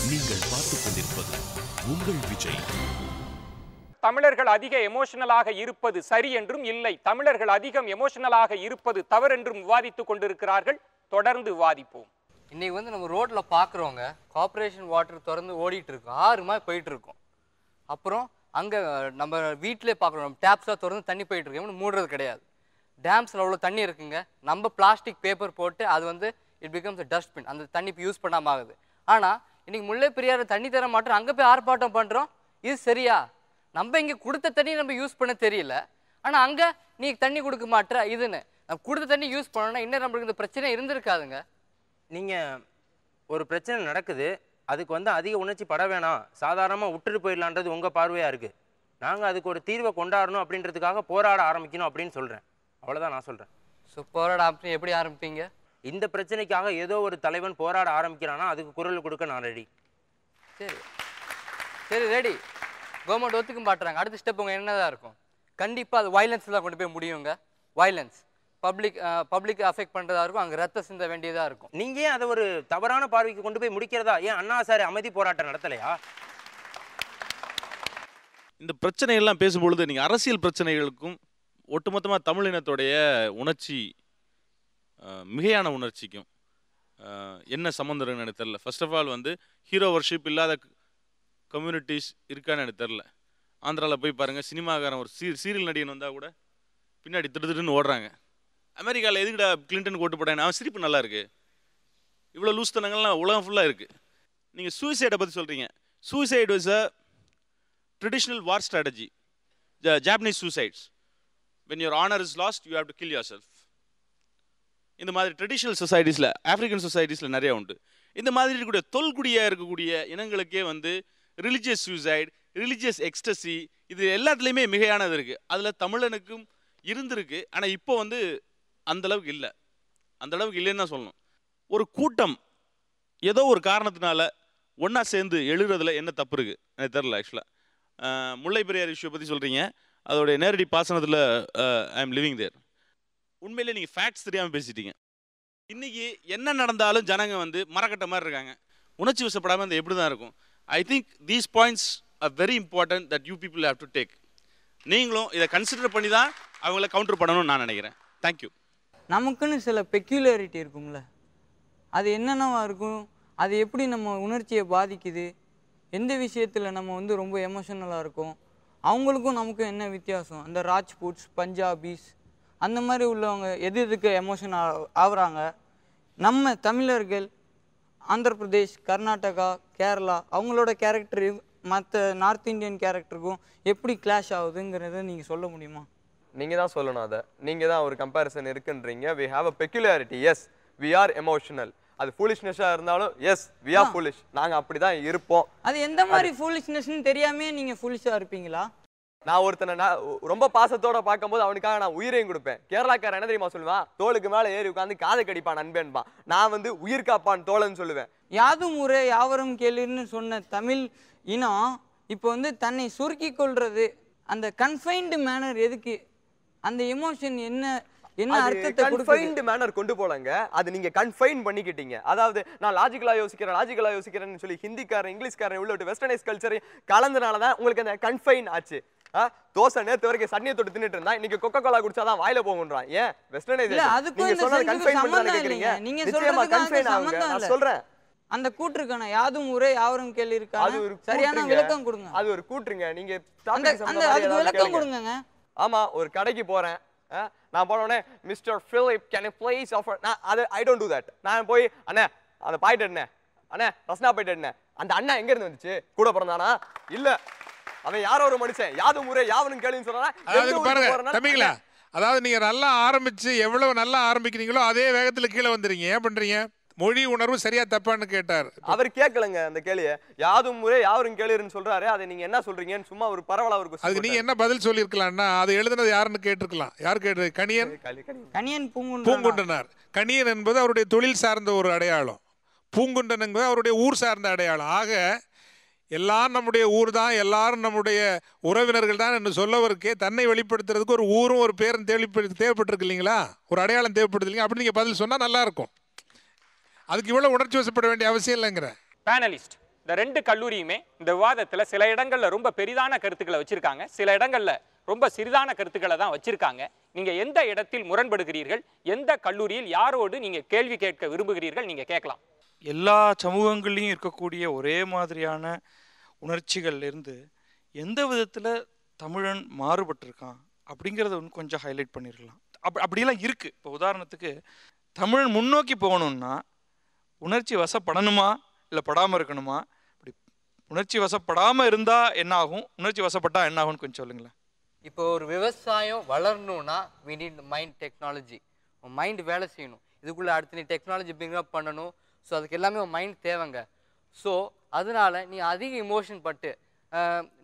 நீங்கள் பார்த்துக் கொண்டிருப்பது உங்கள் விஜய். தமிழர்கள் அதிக எமோஷனலாக இருப்பது சரி என்றும் இல்லை. தமிழர்கள் அதிகம் எமோஷனலாக இருப்பது தவறென்றும் விவாதித்துக் கொண்டிருக்கிறார்கள். தொடர்ந்து விவாதிப்போம். இன்னைக்கு வந்து நம்ம ரோட்ல பார்க்குறவங்க கார்ப்பரேஷன் வாட்டர் திறந்து ஓடிட்டு இருக்கும் ஆறு மாதிரி போயிட்டு இருக்கும் அப்புறம் அங்கே நம்ம வீட்டிலே பார்க்குறோம் நம்ம டேப்ஸ்லாம் திறந்து தண்ணி போயிட்டு இருக்கு இவனு மூடுறது கிடையாது. டேம்ஸில் அவ்வளோ தண்ணி இருக்குங்க. நம்ம பிளாஸ்டிக் பேப்பர் போட்டு அது வந்து இட் பிகம்ஸ் டஸ்ட்பின் அந்த தண்ணி இப்போ யூஸ் பண்ணாமல் ஆகுது. ஆனால் இன்னைக்கு முல்லை பெரியார் தண்ணி தர மாட்டோம் அங்கே போய் ஆர்ப்பாட்டம் பண்ணுறோம் இது சரியா? நம்ம இங்கே கொடுத்த தண்ணி நம்ம யூஸ் பண்ண தெரியல. ஆனால் அங்கே நீ தண்ணி கொடுக்க மாட்ற இதுன்னு. நம்ம கொடுத்த தண்ணி யூஸ் பண்ணோம்னா இன்னும் நம்மளுக்கு இந்த பிரச்சனை இருந்திருக்காதுங்க. நீங்கள் ஒரு பிரச்சனை நடக்குது அதுக்கு வந்து அதிக உணர்ச்சி பட வேணாம். சாதாரணமாக விட்டுட்டு போயிடலான்றது உங்கள் பார்வையாக இருக்குது நாங்கள் அதுக்கு ஒரு தீர்வை கொண்டாடணும் அப்படின்றதுக்காக போராட ஆரம்பிக்கணும் அப்படின்னு சொல்கிறேன் அவ்வளோதான் நான் சொல்கிறேன் ஸோ போராட ஆரம்பி எப்படி ஆரம்பிப்பீங்க? இந்த பிரச்சனைக்காக ஏதோ ஒரு தலைவன் போராட ஆரம்பிக்கிறானா? அதுக்கு குரல் கொடுக்க நான் ரெடி சரி. சரி ரெடி கவர்மெண்ட் ஒத்துக்க மாட்டுறாங்க அடுத்த ஸ்டெப் உங்க என்னதான் இருக்கும்? கண்டிப்பாக அது வயலன்ஸ் தான் கொண்டு போய் முடியுங்க. வயலன்ஸ் பப்ளிக் பப்ளிக் அஃபெக்ட் பண்ணுறதா இருக்கும். அங்கே ரத்த சிந்த வேண்டியதாக இருக்கும். நீங்கள் ஏன் அதை ஒரு தவறான பார்வைக்கு கொண்டு போய் முடிக்கிறதா? ஏன் அண்ணா சார் அமைதி போராட்டம் நடத்தலையா? இந்த பிரச்சனையெல்லாம் பேசும்பொழுது நீங்கள் அரசியல் பிரச்சனைகளுக்கும் ஒட்டுமொத்தமாக தமிழினத்துடைய உணர்ச்சி மிகையான உணர்ச்சிக்கும் என்ன சம்மந்தம் எனக்கு தெரில ஃபர்ஸ்ட் ஆஃப் ஆல் வந்து ஹீரோ வர்ஷிப் இல்லாத கம்யூனிட்டிஸ் இருக்கான்னு எனக்கு தெரில ஆந்திராவில் போய் பாருங்கள் சினிமாக்காரன் ஒரு சீ சீரியல் நடிகன் வந்தால் கூட பின்னாடி திட்டு திட்டுன்னு ஓடுறாங்க. அமெரிக்காவில் எதுக்குடா கிளின்டன் ஓட்டு போட்டாங்க அவன் சிரிப்பு நல்லா இருக்குது இவ்வளோ லூஸ் தனங்கள்லாம் உலகம் ஃபுல்லாக இருக்குது நீங்கள் சூசைடை பற்றி சொல்கிறீங்க suicide was a traditional war strategy. Japanese suicides when your honour is lost you have to kill kill self இந்த மாதிரி ட்ரெடிஷ்னல் சொசைட்டிஸில் ஆஃப்ரிக்கன் சொசைட்டிஸில் நிறைய உண்டு. இந்த மாதிரி இருக்கக்கூடிய தொல்குடியாக இருக்கக்கூடிய இனங்களுக்கே வந்து ரிலிஜியஸ் சூசைட் ரிலிஜியஸ் எக்ஸ்டசி இது எல்லாத்துலேயுமே மிகையானது இருக்குது அதில் தமிழனுக்கும் இருந்திருக்கு. ஆனால் இப்போ வந்து அந்த அளவுக்கு இல்லை. அந்த அளவுக்கு இல்லைன்னு தான் சொல்லணும். ஒரு கூட்டம் ஏதோ ஒரு காரணத்தினால ஒன்றா சேர்ந்து எழுதுறதுல என்ன தப்பு இருக்குது எனக்கு தெரில ஆக்சுவலாக முல்லை பெரியார் இஷ்யூ பற்றி சொல்கிறீங்க அதோடைய நேரடி பாசனத்தில் ஐ எம் லிவிங் தேர் உண்மையிலே நீங்கள் ஃபேக்ட்ஸ் தெரியாமல் பேசிட்டீங்க. இன்றைக்கி என்ன நடந்தாலும் ஜனங்க வந்து மரக்கட்ட மாதிரி இருக்காங்க. உணர்ச்சி வசப்படாமல் அந்த எப்படி தான் இருக்கும்? I think these points are very important that you people have to take நீங்களும் இதை கன்சிடர் பண்ணி தான் அவங்கள கவுண்டர் பண்ணணும்னு நான் நினைக்கிறேன். தேங்க்யூ நமக்குன்னு சில பெக்யூலாரிட்டி இருக்கும்ல. அது என்னென்னவா இருக்கும்? அது எப்படி நம்ம உணர்ச்சியை பாதிக்குது? எந்த விஷயத்தில் நம்ம வந்து ரொம்ப எமோஷனலாக இருக்கோம்? அவங்களுக்கும் நமக்கும் என்ன வித்தியாசம்? அந்த ராஜ்பூட்ஸ் பஞ்சாபிஸ் அந்த மாதிரி உள்ளவங்க எது எதுக்கு எமோஷன் ஆகுறாங்க நம்ம தமிழர்கள் ஆந்திர பிரதேஷ் கர்நாடகா கேரளா அவங்களோட கேரக்டர் மற்ற நார்த் இந்தியன் கேரக்டருக்கும் எப்படி கிளாஷ் ஆகுதுங்கிறத நீங்கள் சொல்ல முடியுமா? நீங்க தான் சொல்லணும் அதை. நீங்க தான் ஒரு கம்பேரிசன் இருக்குன்றீங்க. We have a peculiarity. Yes we are emotional. அது ஃபூலிஷ்னஸாக இருந்தாலும் எஸ் we are foolish. நாங்க அப்படிதான் இருப்போம். அது எந்த மாதிரி ஃபூலிஷ்னஸ்னு தெரியாமே நீங்கள் ஃபூலிஷாக இருப்பீங்களா? நான் ஒருத்தனை நான் ரொம்ப பாசத்தோட பார்க்கும்போது அவனுக்காக நான் உயிரையும் கொடுப்பேன். கேரளாக்காரன் என்ன தெரியுமா சொல்லுவான் தோளுக்கு மேல ஏறி உட்காந்து காதை கடிப்பான் நண்பன்பா நான் வந்து உயிர் காப்பான் தோழன்னு சொல்லுவேன். யாதும் ஊரே யாவரும் கேளுன்னு சொன்ன தமிழ் இனம் இப்போ வந்து தன்னை சுருக்கி கொள்றது. அந்த கன்ஃபைன்டு மேனர் எதுக்கு? அந்த எமோஷன் என்ன என்ன அர்த்தத்தை கன்ஃபைன்டு மேனர் கொண்டு போலங்க. அது நீங்க கன்ஃபைன் பண்ணிக்கிட்டீங்க. அதாவது நான் லாஜிக்கலா யோசிக்கிறேன் லாஜிக்கலா யோசிக்கிறேன்னு சொல்லி ஹிந்திக்காரன் இங்கிலீஷ்காரன் உள்ள விட்டு வெஸ்டர்னைஸ் கல்ச்சரையும் கலந்தனால தான் உங்களுக்கு அந்த கன்ஃபைன் ஆச்சு. தோசை நேத்து வரைக்கும் சட்னியை தொட்டு தின்னுட்டு இருந்தா இன்னைக்கு கொக்கோ கோலா குடிச்சாதான் வாயில போகுன்றான் ஏன்? வெஸ்டர்னைசேஷன் அதுக்கும் நீங்க சொன்னது கன்ஃபைன் பண்ணி கேக்குறீங்க நீங்க சொல்றதுக்கு கன்ஃபைன் ஆகுங்க நான் சொல்றேன். அந்த கூற்றுக்கான யாதும் ஊரே யாவரும் கேள்வி அது இருக்காங்க ஒரு சரியான. விளக்கம் கொடுங்க. அது ஒரு கூற்றுங்க நீங்க அந்த அதுக்கு விளக்கம். கொடுங்கங்க. ஆமா ஒரு கடைக்கு போறேன். நான் போன உடனே mister Philip can please offer நான் அது ஐ டோன்ட் டூ தட் நான் போய் அண்ணே அந்த பாயிண்ட் என்ன? அண்ணே ரஸ்னா பாயிண்ட் என்ன? அந்த அண்ணா எங்க இருந்து வந்துச்சு? கூட பிறந்தானா? இல்ல. அவன் யாரோ ஒரு மனுஷன். யாது முறை யாவனும் கேளுன்னு சொன்னா தம்பிங்களா அதாவது நீங்க நல்லா ஆரம்பிச்சு எவ்வளவு நல்லா ஆரம்பிக்கிறீங்களோ அதே வேகத்துல கீழே வந்துறீங்க. ஏன் பண்றீங்க? மொழி உணர்வு சரியா தப்பான்னு கேட்டார். அவர் கேட்கலங்க அந்த கேள்விய. யாதும் முறை யாவரும் கேளுன்னு சொல்றாரு. அதை நீங்க என்ன சொல்றீங்கன்னு சும்மா ஒரு பரவலா ஒரு அதுக்கு நீங்க. என்ன பதில் சொல்லியிருக்கலாம்னா அது எழுதுனது யாருன்னு கேட்டிருக்கலாம். யார் கேட்டது? கணியன்? பூங்குன்றன் பூங்குண்டனார் கணியன். என்பது அவருடைய தொழில் சார்ந்த ஒரு அடையாளம். பூங்குண்டன் என்பது அவருடைய ஊர் சார்ந்த அடையாளம். ஆக எல்லாம் நம்முடைய ஊர் தான் எல்லாரும் நம்முடைய உறவினர்கள் தான் என்று சொல்லவருக்கே தன்னை வெளிப்படுத்துறதுக்கு ஒரு ஊரும் ஒரு பேரும் தேவைப்பட்டு தேவைப்பட்டிருக்கு இல்லைங்களா? ஒரு அடையாளம் தேவைப்படுது இல்லைங்க? அப்படி நீங்கள் பதில் சொன்னால் நல்லா இருக்கும் அதுக்கு இவ்வளோ உணர்ச்சி வசப்பட வேண்டிய அவசியம் இல்லைங்கிற. பேனலிஸ்ட் இந்த ரெண்டு கல்லூரியுமே இந்த விவாதத்துல சில இடங்கள்ல ரொம்ப பெரிதான கருத்துக்களை வச்சிருக்காங்க. சில இடங்கள்ல ரொம்ப சிறிதான கருத்துக்களை தான் வச்சிருக்காங்க. நீங்க எந்த இடத்தில் முரண்படுகிறீர்கள்? எந்த கல்லூரியில் யாரோடு நீங்க கேள்வி கேட்க விரும்புகிறீர்கள்? நீங்க கேட்கலாம். எல்லா சமூகங்கள்லையும் இருக்கக்கூடிய ஒரே மாதிரியான உணர்ச்சிகள்லேருந்து எந்த விதத்தில் தமிழன் மாறுபட்டிருக்கான் அப்படிங்கிறத ஒன்று கொஞ்சம் ஹைலைட் பண்ணிருக்கலாம். அப் அப்படிலாம் இருக்குது இப்போ உதாரணத்துக்கு தமிழன் முன்னோக்கி போகணும்னா உணர்ச்சி வசப்படணுமா? இல்லை படாமல் இருக்கணுமா? இப்படி உணர்ச்சி வசப்படாமல் இருந்தால் என்ன ஆகும் உணர்ச்சி வசப்பட்டால் என்ன ஆகும்னு கொஞ்சம் சொல்லுங்களேன். இப்போ ஒரு விவசாயம் வளரணும்னா வி நீட் மைண்ட் டெக்னாலஜி உன் மைண்ட் வேலை செய்யணும். இதுக்குள்ளே அடுத்து நீ டெக்னாலஜி பிங்கப் பண்ணணும். ஸோ அதுக்கு எல்லாமே உன் மைண்ட் தேவைங்க. ஸோ அதனால நீ அதிக இமோஷன் பட்டு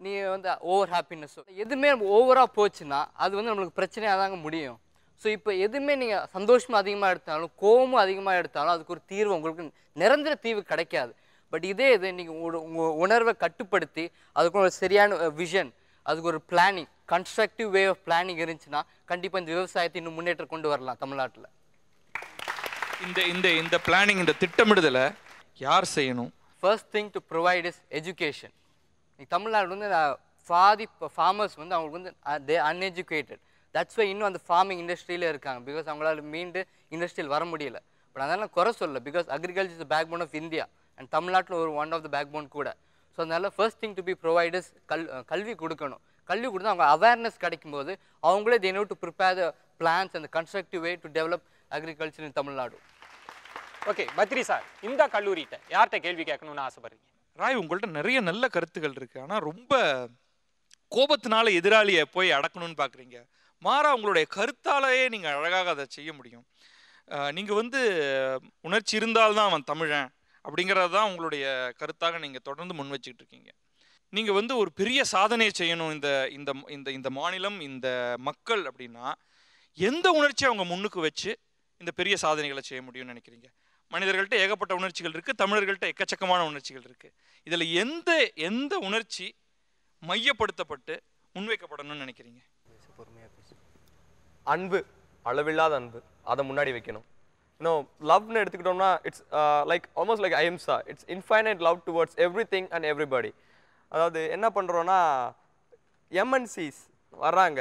நீ வந்து ஓவர் ஹாப்பினஸ் எதுவுமே நம்ம ஓவராக போச்சுன்னா அது வந்து நம்மளுக்கு பிரச்சனையாக தாங்க முடியும். ஸோ இப்போ எதுவுமே நீங்கள் சந்தோஷமும் அதிகமாக எடுத்தாலும் கோபமும் அதிகமாக எடுத்தாலும் அதுக்கு ஒரு தீர்வு உங்களுக்கு நிரந்தர தீர்வு கிடைக்காது. பட் இதே இது நீங்கள் உங்கள் உணர்வை கட்டுப்படுத்தி அதுக்கு ஒரு சரியான விஷன் அதுக்கு ஒரு planning constructive way of planning இருந்துச்சுன்னா கண்டிப்பாக இந்த விவசாயத்தை இன்னும் முன்னேற்றம் கொண்டு வரலாம் தமிழ்நாட்டில். இந்த இந்த இந்த பிளானிங் இந்த திட்டமிடுதலை யார் செய்யணும்? First thing to provide is education Tamil Nadu வந்து ஃபாதி பாதி ஃபார்மர்ஸ் வந்து அவங்களுக்கு வந்து தே அன்எஜுகேட்டட் தட்ஸ் வை இன்னும் அந்த ஃபார்மிங் இண்டஸ்ட்ரியில் இருக்காங்க. பிகாஸ் அவங்களால மீண்டு இண்டஸ்ட்ரியில் வர முடியல. பட் அதனால் குறை சொல்ல because agriculture is backbone of India and தமிழ்நாட்டில் ஒரு one of the backbone கூட. ஸோ அதனால் first thing to be providers கல் uh, கல்வி கொடுக்கணும். கல்வி கொடுத்தா அவங்க அவேர்னஸ் கிடைக்கும்போது அவங்களே they know to prepare the plans அந்த constructive way to develop agriculture in Tamil Nadu okay Badri sir இந்த கல்லூரிகிட்ட யார்கிட்ட கேள்வி கேட்கணும்னு ஆசைப்படுறீங்க? ராய் உங்கள்கிட்ட நிறைய நல்ல கருத்துக்கள் இருக்கு. ஆனால் ரொம்ப கோபத்தினால எதிராளியை போய் அடக்கணும்னு பார்க்குறீங்க மாறா உங்களுடைய கருத்தாலேயே நீங்கள் அழகாக அதை செய்ய முடியும். நீங்கள் வந்து உணர்ச்சி இருந்தால்தான் அவன் தமிழன் அப்படிங்கிறது தான் உங்களுடைய கருத்தாக நீங்கள் தொடர்ந்து முன் வச்சுக்கிட்டு இருக்கீங்க. நீங்கள் வந்து ஒரு பெரிய சாதனையை செய்யணும் இந்த இந்த இந்த இந்த மாநிலம் இந்த மக்கள் அப்படின்னா எந்த உணர்ச்சியை அவங்க முன்னுக்கு வச்சு இந்த பெரிய சாதனைகளை செய்ய முடியும்னு நினைக்கிறீங்க? மனிதர்கள்ட்ட ஏகப்பட்ட உணர்ச்சிகள் இருக்குது தமிழர்கள்ட்ட எக்கச்சக்கமான உணர்ச்சிகள் இருக்குது இதில் எந்த எந்த உணர்ச்சி மையப்படுத்தப்பட்டு முன்வைக்கப்படணும்னு நினைக்கிறீங்க? அன்பு அளவில்லாத அன்பு அதை முன்னாடி வைக்கணும். இன்னும் லவ்னு எடுத்துக்கிட்டோம்னா it's like almost like ஐஎம்சா it's infinite love towards everything and everybody அதாவது என்ன பண்ணுறோன்னா எம்என்சிஸ் வர்றாங்க.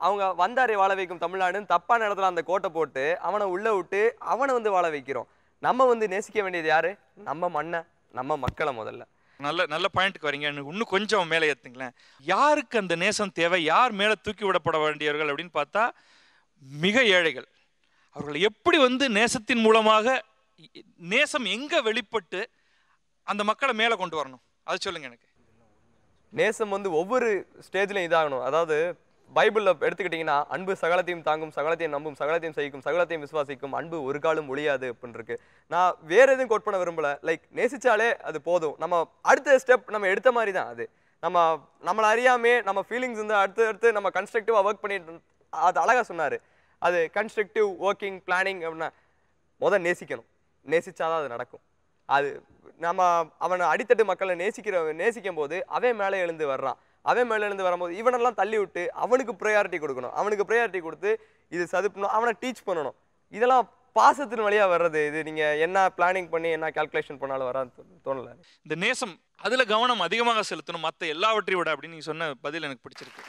அவங்க வந்தாரை வாழ வைக்கும் தமிழ்நாடுன்னு தப்பான இடத்துல அந்த கோட்டை போட்டு அவனை உள்ளே விட்டு அவனை வந்து வாழ வைக்கிறோம். நம்ம வந்து நேசிக்க வேண்டியது யாரு? நம்ம மண்ணை நம்ம மக்களை முதல்ல. நல்ல நல்ல பாயிண்ட்டுக்கு வரீங்க. இன்னும் கொஞ்சம் மேலே ஏற்றுங்களேன் யாருக்கு அந்த நேசம் தேவை? யார் மேலே தூக்கி விடப்பட வேண்டியவர்கள் அப்படின்னு பார்த்தா மிக ஏழைகள். அவர்கள் எப்படி வந்து நேசத்தின் மூலமாக நேசம் எங்கே வெளிப்பட்டு அந்த மக்களை மேலே கொண்டு வரணும்? அது சொல்லுங்க எனக்கு. நேசம் வந்து ஒவ்வொரு ஸ்டேஜ்லையும் இதாகணும். அதாவது பைபிளில் எடுத்துக்கிட்டிங்கன்னா அன்பு சகலத்தையும் தாங்கும் சகலத்தையும் நம்பும் சகலத்தையும் சகிக்கும் சகலத்தையும் விசுவாசிக்கும் அன்பு ஒரு காலம் ஒழியாது அப்படின்னு இருக்கு நான் வேற எதுவும் கோட் பண்ண விரும்பல. லைக் நேசிச்சாலே அது போதும். நம்ம அடுத்த ஸ்டெப் நம்ம எடுத்த மாதிரி தான் அது. நம்ம நம்மளை அறியாமே நம்ம ஃபீலிங்ஸ் வந்து அடுத்து அடுத்து நம்ம கன்ஸ்ட்ரக்டிவாக ஒர்க் பண்ணிட்டு அது அழகாக சொன்னார். அது கன்ஸ்ட்ரக்டிவ் ஒர்க்கிங் பிளானிங் அப்படின்னா முதல் நேசிக்கணும். நேசிச்சாதான் அது நடக்கும். அது நம்ம அவனை அடித்தட்டு மக்களை நேசிக்கிற நேசிக்கும் போது அவன் மேலே எழுந்து வர்றான். அவன் மேலேருந்து வரும்போது இவனெல்லாம் தள்ளி விட்டு அவனுக்கு ப்ரையாரிட்டி கொடுக்கணும். அவனுக்கு ப்ரையாரிட்டி கொடுத்து இது சதுப்பணும் அவனை டீச் பண்ணணும். இதெல்லாம் பாசத்தின் வழியாக வர்றது இது. நீங்கள் என்ன பிளானிங் பண்ணி என்ன கால்குலேஷன் பண்ணாலும் வராது தோணல. இந்த நேசம் அதில் கவனம் அதிகமாக செலுத்தணும் மற்ற எல்லாவற்றையும் விட அப்படின்னு நீங்கள் சொன்ன பதில் எனக்கு பிடிச்சிருக்கு.